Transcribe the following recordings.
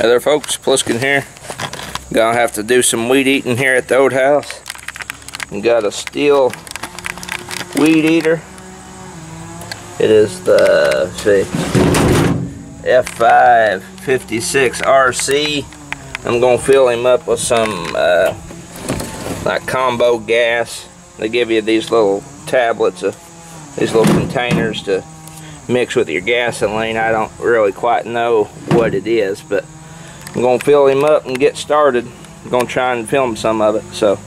Hey there folks, Plisken here. Gonna have to do some weed eating here at the old house. We got a Stihl weed eater. It is the, see, F556RC. I'm gonna fill him up with some uh, like combo gas. They give you these little tablets of these little containers to mix with your gasoline. I don't really quite know what it is, but I'm going to fill him up and get started. I'm going to try and film some of it, so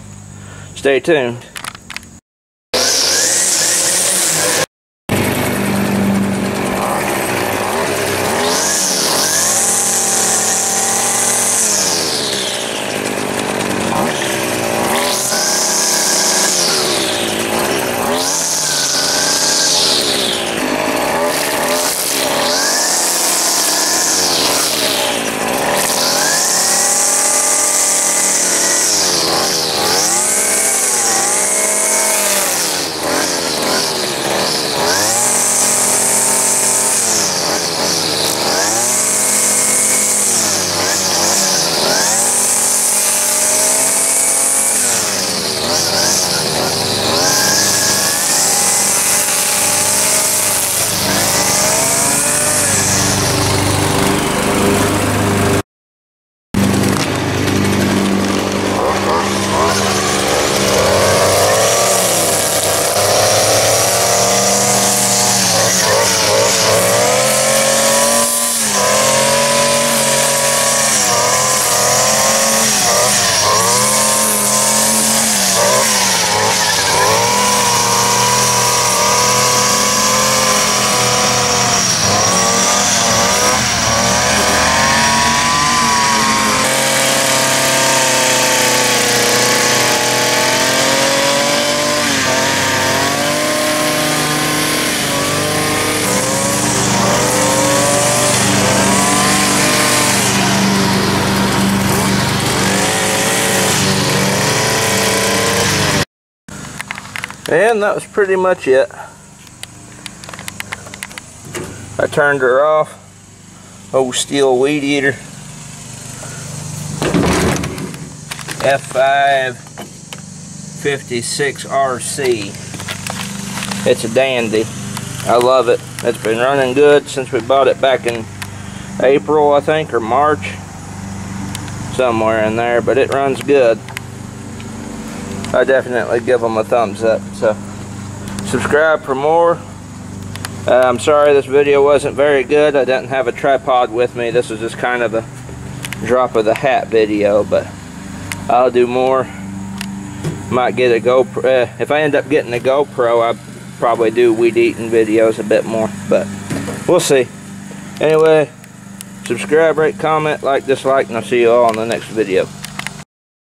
stay tuned. And that was pretty much it. I turned her off. Old Stihl weed eater. F5 56RC. It's a dandy. I love it. It's been running good since we bought it back in April, I think, or March. Somewhere in there, but it runs good. I definitely give them a thumbs up. So subscribe for more. Uh, I'm sorry this video wasn't very good. I didn't have a tripod with me. This was just kind of a drop of the hat video, but I'll do more. Might get a GoPro. Uh, if I end up getting a GoPro, I probably do weed eating videos a bit more, but we'll see. Anyway, subscribe, rate, comment, like, dislike, and I'll see you all in the next video.